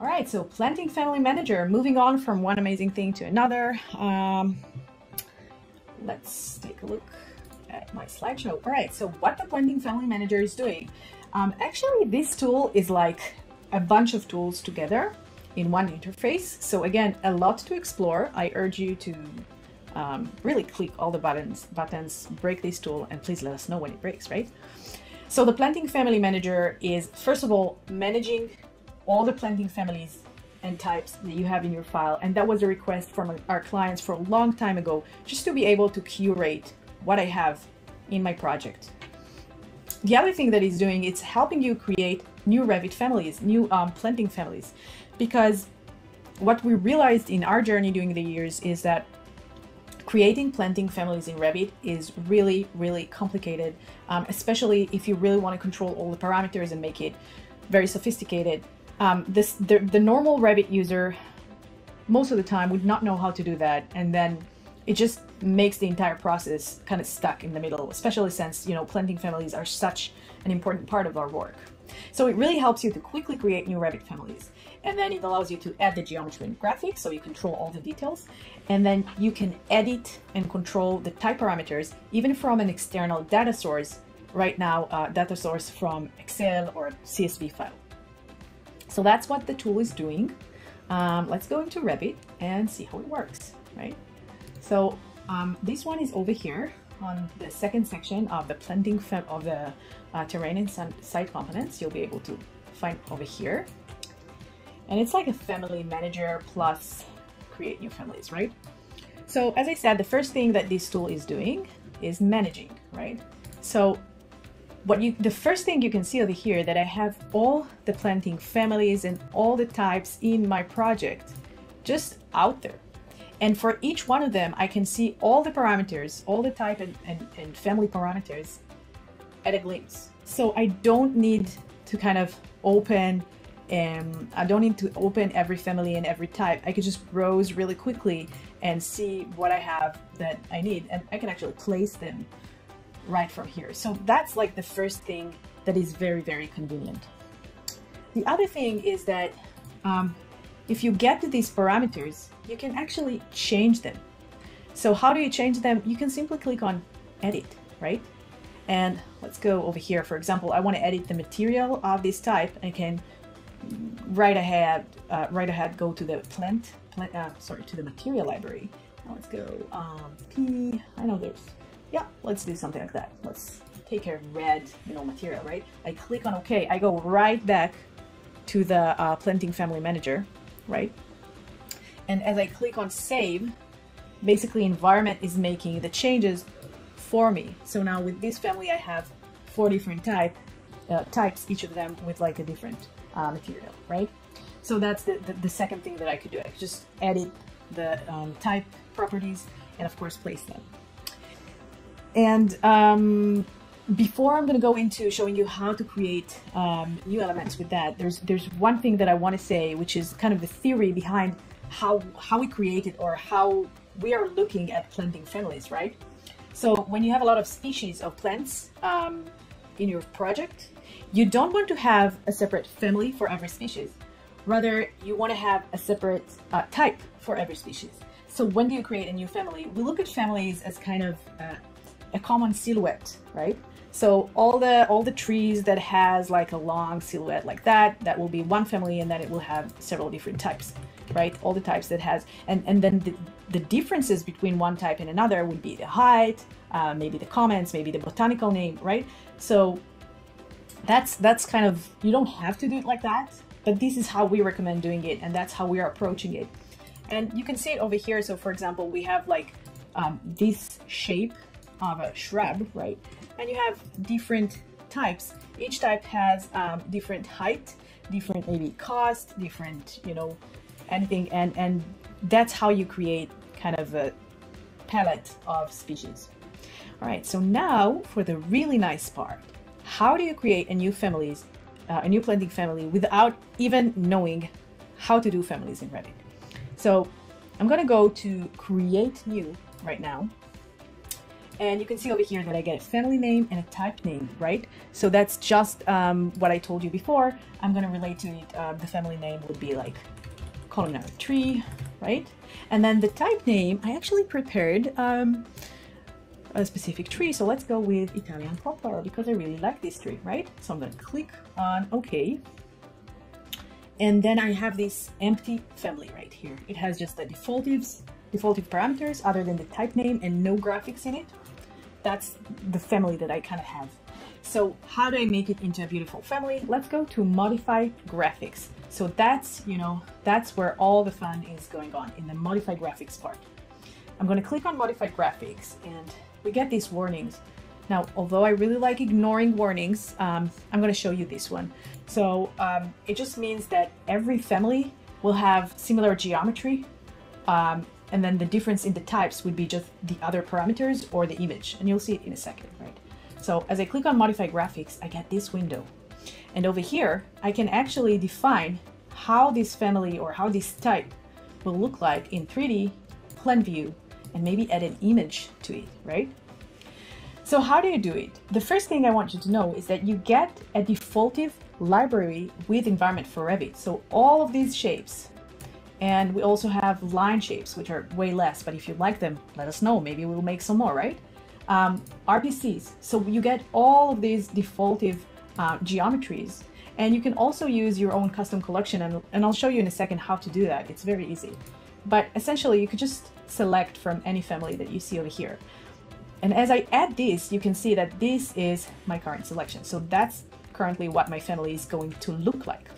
All right, so planting family manager, moving on from one amazing thing to another. Um, let's take a look at my slideshow. All right, so what the planting family manager is doing. Um, actually, this tool is like a bunch of tools together in one interface. So again, a lot to explore. I urge you to um, really click all the buttons, buttons, break this tool, and please let us know when it breaks, right? So the planting family manager is, first of all, managing all the planting families and types that you have in your file. And that was a request from our clients for a long time ago, just to be able to curate what I have in my project. The other thing that it's doing, it's helping you create new Revit families, new um, planting families, because what we realized in our journey during the years is that creating planting families in Revit is really, really complicated, um, especially if you really want to control all the parameters and make it very sophisticated. Um, this the, the normal Revit user most of the time would not know how to do that, and then it just makes the entire process kind of stuck in the middle, especially since you know planting families are such an important part of our work. So it really helps you to quickly create new Revit families. And then it allows you to add the geometry and graphics, so you control all the details. And then you can edit and control the type parameters, even from an external data source, right now, uh, data source from Excel or CSV file. So that's what the tool is doing. Um, let's go into Revit and see how it works, right? So um, this one is over here on the second section of the planting of the uh, terrain and site components. You'll be able to find over here. And it's like a family manager plus create new families, right? So as I said, the first thing that this tool is doing is managing, right? So what you the first thing you can see over here that I have all the planting families and all the types in my project just out there. And for each one of them, I can see all the parameters, all the type and, and, and family parameters at a glimpse. So I don't need to kind of open um, I don't need to open every family and every type. I can just browse really quickly and see what I have that I need. And I can actually place them right from here. So that's like the first thing that is very, very convenient. The other thing is that um, if you get to these parameters, you can actually change them. So how do you change them? You can simply click on edit, right? And let's go over here. For example, I want to edit the material of this type. I can right ahead, uh, right ahead, go to the plant, plant uh, sorry, to the material library. Now let's go um, P, I know there's, yeah, let's do something like that. Let's take a red, you know, material, right? I click on OK, I go right back to the uh, planting family manager, right? And as I click on save, basically environment is making the changes for me. So now with this family, I have four different type, uh, types, each of them with like a different uh, material, right? So that's the, the, the, second thing that I could do. I could just edit the um, type properties and of course place them. And um, before I'm going to go into showing you how to create um, new elements with that, there's there's one thing that I want to say, which is kind of the theory behind how how we create it or how we are looking at planting families, right? So when you have a lot of species of plants um, in your project, you don't want to have a separate family for every species. Rather, you want to have a separate uh, type for every species. So when do you create a new family? We look at families as kind of uh, a common silhouette, right? So all the all the trees that has like a long silhouette like that, that will be one family and then it will have several different types, right? All the types that has, and, and then the, the differences between one type and another would be the height, uh, maybe the comments, maybe the botanical name, right? So that's that's kind of you don't have to do it like that but this is how we recommend doing it and that's how we are approaching it and you can see it over here so for example we have like um, this shape of a shrub right? And you have different types. Each type has um, different height different maybe cost different you know anything. And and that's how you create kind of a palette of species. All right so now for the really nice part. How do you create a new families, uh, a new planting family without even knowing how to do families in Revit? So I'm gonna go to create new right now. And you can see over here that I get a family name and a type name, right? So that's just um, what I told you before. I'm going to relate to it. Uh, the family name would be like columnar tree, right? And then the type name, I actually prepared um, a specific tree. So let's go with Italian poplar because I really like this tree, right? So I'm to click on OK. And then I have this empty family right here. It has just the defaultives, defaultive parameters other than the type name and no graphics in it. That's the family that I kind of have. So how do I make it into a beautiful family? Let's go to modify graphics. So that's, you know, that's where all the fun is going on in the modify graphics part. I'm going to click on modify graphics and we get these warnings. Now, although I really like ignoring warnings, um, I'm going to show you this one. So um, it just means that every family will have similar geometry um, and then the difference in the types would be just the other parameters or the image and you'll see it in a second, right? So as I click on modify graphics, I get this window. And over here, I can actually define how this family or how this type will look like in 3D, plan view, and maybe add an image to it, right? So how do you do it? The first thing I want you to know is that you get a defaultive library with environment for Revit. So all of these shapes, and we also have line shapes, which are way less, but if you like them, let us know. Maybe we'll make some more, right? Um, RPCs, so you get all of these defaultive uh, geometries, and you can also use your own custom collection, and, and I'll show you in a second how to do that. It's very easy. But essentially, you could just select from any family that you see over here. And as I add this, you can see that this is my current selection. So that's currently what my family is going to look like,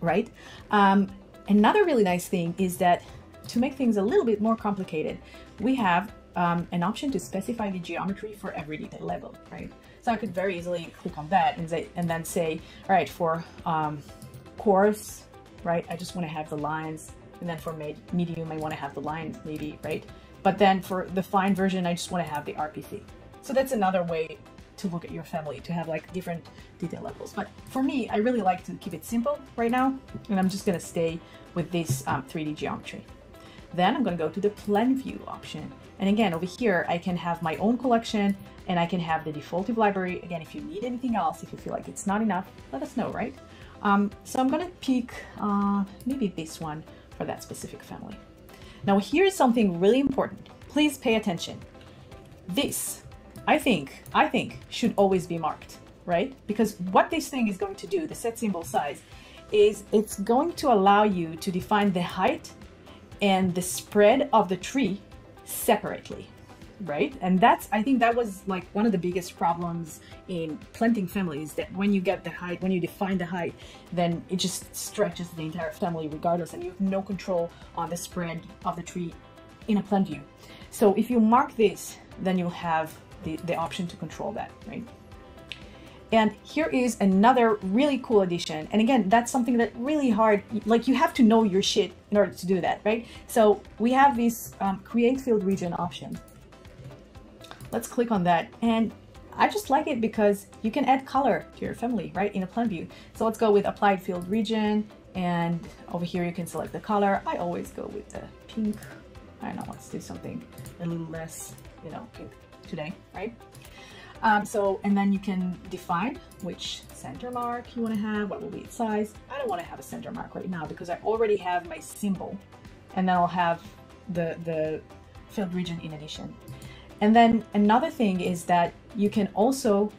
right? Um, another really nice thing is that to make things a little bit more complicated, we have um, an option to specify the geometry for every detail level, right? So I could very easily click on that and, say, and then say, all right, for um, coarse, right, I just want to have the lines and then for medium, I want to have the lines maybe, right? But then for the fine version, I just want to have the RPC. So that's another way to look at your family, to have like different detail levels. But for me, I really like to keep it simple right now, and I'm just to stay with this um, 3D geometry. Then I'm to go to the plan view option. And again, over here, I can have my own collection and I can have the defaultive library. Again, if you need anything else, if you feel like it's not enough, let us know, right? Um, so I'm to pick uh, maybe this one for that specific family. Now here's something really important. Please pay attention. This, I think, I think should always be marked, right? Because what this thing is going to do, the set symbol size, is it's going to allow you to define the height and the spread of the tree separately right? And that's, I think that was like one of the biggest problems in planting families that when you get the height, when you define the height, then it just stretches the entire family regardless and you have no control on the spread of the tree in a plant view. So if you mark this, then you'll have the, the option to control that, right? And here is another really cool addition. And again, that's something that really hard, like you have to know your shit in order to do that, right? So we have this um, create field region option. Let's click on that. And I just like it because you can add color to your family, right, in a plan view. So let's go with applied field region. And over here you can select the color. I always go with the pink. I don't know, let's do something a little less, you know, pink today, right? Um, so, and then you can define which center mark you want to have, what will be its size. I don't want to have a center mark right now because I already have my symbol and then I'll have the, the field region in addition. And then another thing is that you can also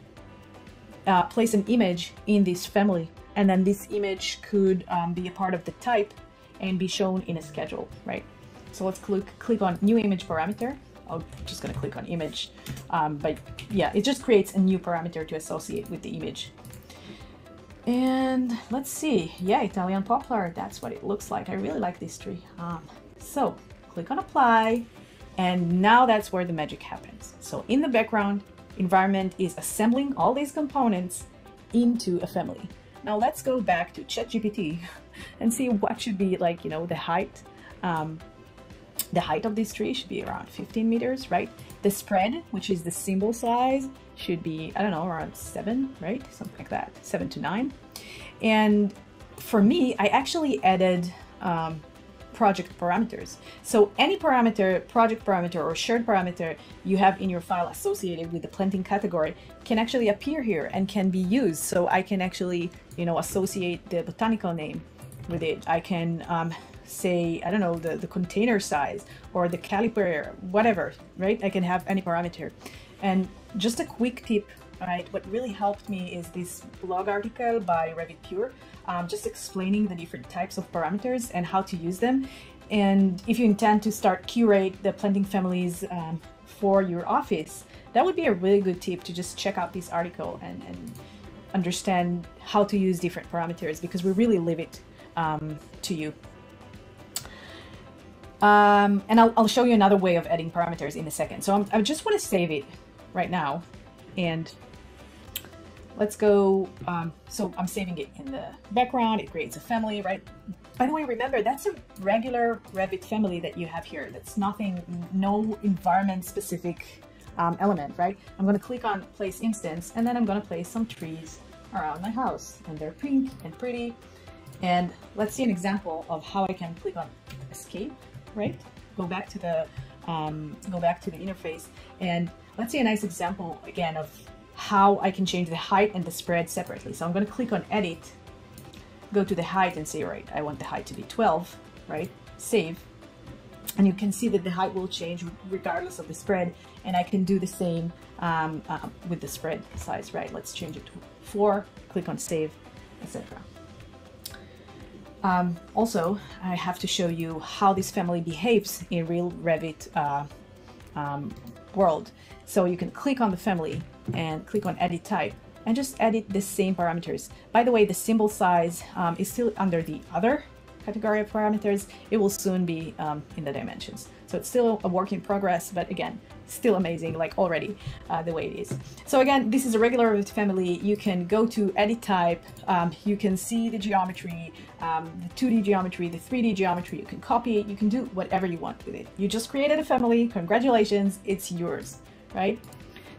uh, place an image in this family and then this image could um, be a part of the type and be shown in a schedule, right? So let's click, click on new image parameter. I'm just gonna click on image, um, but yeah, it just creates a new parameter to associate with the image. And let's see, yeah, Italian poplar, that's what it looks like. I really like this tree. Um, so click on apply, and now that's where the magic happens. So in the background, environment is assembling all these components into a family. Now let's go back to ChatGPT and see what should be like, you know, the height. Um, the height of this tree should be around 15 meters, right? The spread, which is the symbol size, should be, I don't know, around seven, right? Something like that, seven to nine. And for me, I actually added um, project parameters. So any parameter, project parameter or shared parameter you have in your file associated with the planting category can actually appear here and can be used. So I can actually, you know, associate the botanical name with it. I can um, say, I don't know, the, the container size or the caliper, whatever, right? I can have any parameter. And just a quick tip, right? What really helped me is this blog article by Revit Pure, um, just explaining the different types of parameters and how to use them. And if you intend to start curate the planting families um, for your office, that would be a really good tip to just check out this article and, and understand how to use different parameters because we really leave it um, to you. Um, and I'll, I'll, show you another way of adding parameters in a second. So I'm, i just want to save it right now. And let's go. Um, so I'm saving it in the background. It creates a family, right? By the way, remember, that's a regular Revit family that you have here. That's nothing, no environment specific um, element, right? I'm going to click on place instance, and then I'm going to place some trees around my house. And they're pink and pretty. And let's see an example of how I can click on escape right? Go back to the um, go back to the interface and let's see a nice example again of how I can change the height and the spread separately. So I'm going to click on edit, go to the height and say, right, I want the height to be 12, right? Save. And you can see that the height will change regardless of the spread. And I can do the same um, uh, with the spread size, right? Let's change it to four, click on save, etc. Um, also, I have to show you how this family behaves in real Revit uh, um, world. So you can click on the family and click on edit type and just edit the same parameters. By the way, the symbol size um, is still under the other category of parameters. It will soon be um, in the dimensions. So it's still a work in progress, but again, still amazing, like already uh, the way it is. So again, this is a regular family. You can go to edit type, um, you can see the geometry, um, the 2D geometry, the 3D geometry, you can copy it, you can do whatever you want with it. You just created a family, congratulations, it's yours, right?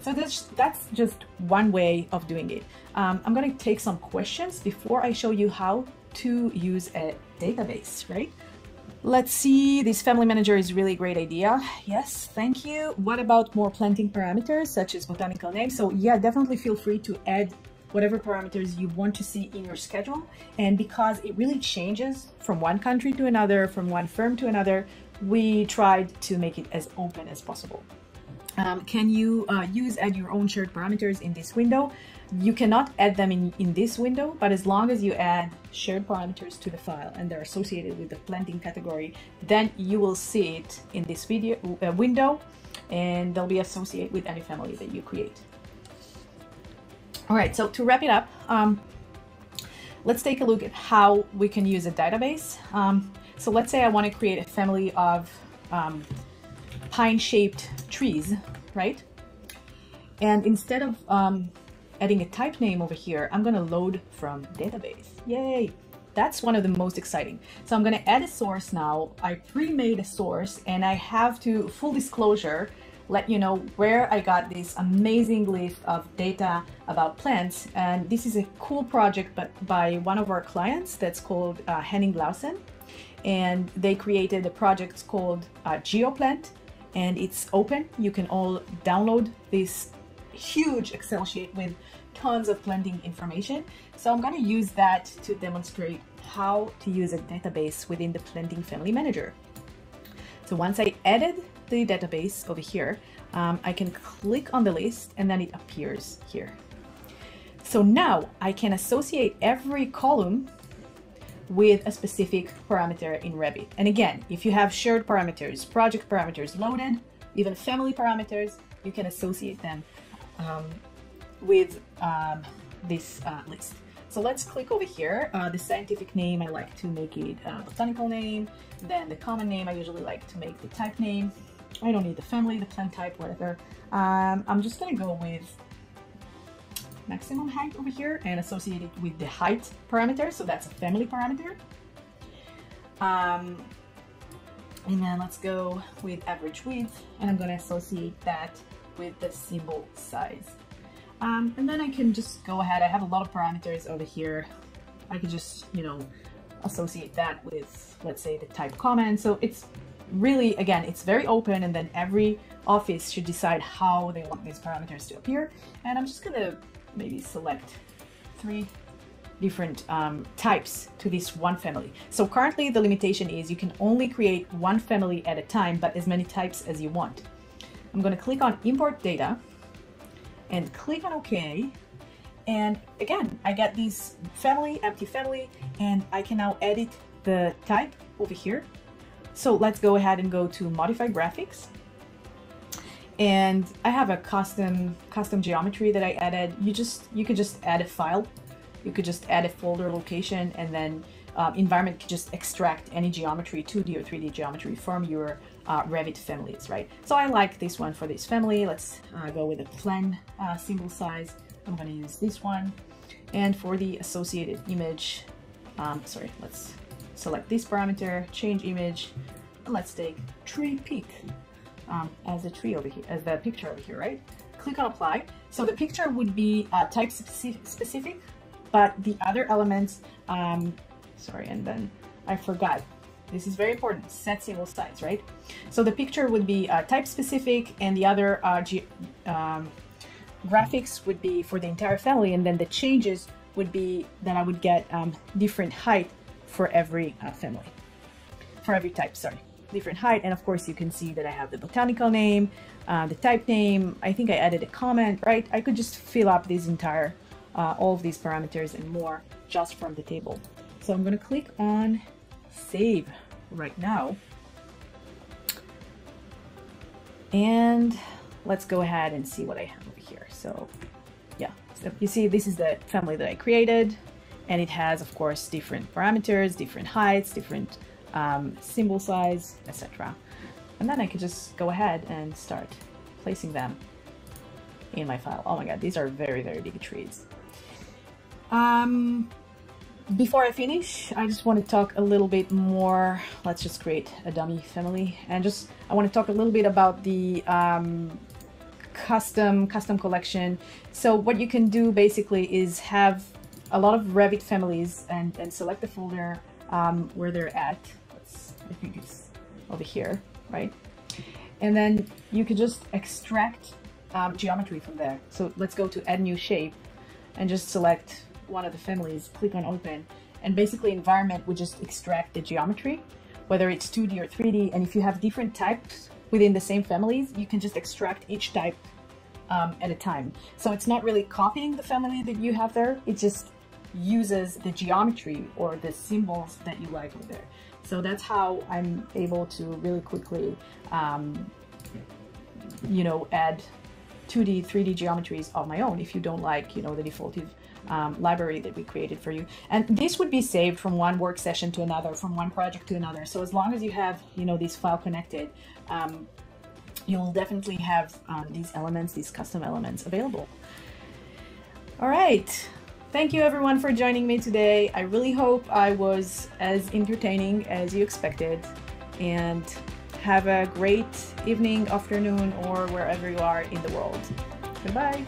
So that's, that's just one way of doing it. Um, I'm gonna take some questions before I show you how to use a database, right? Let's see, this family manager is really great idea. Yes, thank you. What about more planting parameters such as botanical names? So yeah, definitely feel free to add whatever parameters you want to see in your schedule. And because it really changes from one country to another, from one firm to another, we tried to make it as open as possible. Um, can you uh, use add your own shared parameters in this window? You cannot add them in, in this window, but as long as you add shared parameters to the file and they're associated with the planting category, then you will see it in this video uh, window and they'll be associated with any family that you create. All right, so to wrap it up, um, let's take a look at how we can use a database. Um, so let's say I want to create a family of um, pine-shaped trees, right? And instead of um, adding a type name over here, I'm gonna load from database. Yay! That's one of the most exciting. So I'm gonna add a source now. I pre-made a source and I have to, full disclosure, let you know where I got this amazing list of data about plants. And this is a cool project but by one of our clients that's called uh, Henning Larsen. And they created a project called uh, GeoPlant and it's open. You can all download this huge Excel sheet with tons of planting information. So I'm gonna use that to demonstrate how to use a database within the planting family manager. So once I added the database over here, um, I can click on the list and then it appears here. So now I can associate every column with a specific parameter in Revit. And again, if you have shared parameters, project parameters loaded, even family parameters, you can associate them um, with um, this uh, list. So let's click over here. Uh, the scientific name, I like to make it a botanical name. Then the common name, I usually like to make the type name. I don't need the family, the plant type, whatever. Um, I'm just gonna go with maximum height over here and associate it with the height parameter. So that's a family parameter. Um, and then let's go with average width and I'm gonna associate that with the symbol size. Um, and then I can just go ahead, I have a lot of parameters over here. I can just, you know, associate that with, let's say, the type comment. So it's really, again, it's very open and then every office should decide how they want these parameters to appear. And I'm just gonna maybe select three different um, types to this one family. So currently the limitation is you can only create one family at a time, but as many types as you want. I'm gonna click on import data and click on OK. And again, I get this family, empty family, and I can now edit the type over here. So let's go ahead and go to modify graphics. And I have a custom custom geometry that I added. You just you could just add a file you could just add a folder location and then uh, environment could just extract any geometry, 2D or 3D geometry from your uh, Revit families, right? So I like this one for this family. Let's uh, go with a plan uh, symbol size. I'm going to use this one. And for the associated image, um, sorry, let's select this parameter, change image, and let's take tree peak um, as a tree over here, as the picture over here, right? Click on apply. So the picture would be uh, type specific but the other elements, um, sorry, and then I forgot. This is very important, set symbol size, right? So the picture would be uh, type specific and the other uh, um, graphics would be for the entire family and then the changes would be that I would get um, different height for every uh, family, for every type, sorry, different height. And of course you can see that I have the botanical name, uh, the type name, I think I added a comment, right? I could just fill up this entire uh, all of these parameters and more just from the table. So I'm going to click on save right now. And let's go ahead and see what I have over here. So yeah, so you see this is the family that I created and it has of course different parameters, different heights, different um, symbol size, etc. And then I can just go ahead and start placing them in my file. Oh my god, these are very, very big trees. Um, before I finish, I just want to talk a little bit more. Let's just create a dummy family and just I want to talk a little bit about the um, custom custom collection. So what you can do basically is have a lot of Revit families and, and select the folder um, where they're at. Let's, I think it's over here, right? And then you could just extract um, geometry from there. So let's go to add new shape and just select one of the families, click on open, and basically environment would just extract the geometry, whether it's 2D or 3D, and if you have different types within the same families, you can just extract each type um, at a time. So it's not really copying the family that you have there, it just uses the geometry or the symbols that you like over there. So that's how I'm able to really quickly, um, you know, add 2D, 3D geometries of my own if you don't like, you know, the defaultive um, library that we created for you. And this would be saved from one work session to another, from one project to another. So as long as you have, you know, this file connected, um, you'll definitely have um, these elements, these custom elements available. All right. Thank you everyone for joining me today. I really hope I was as entertaining as you expected and have a great evening, afternoon, or wherever you are in the world. Goodbye.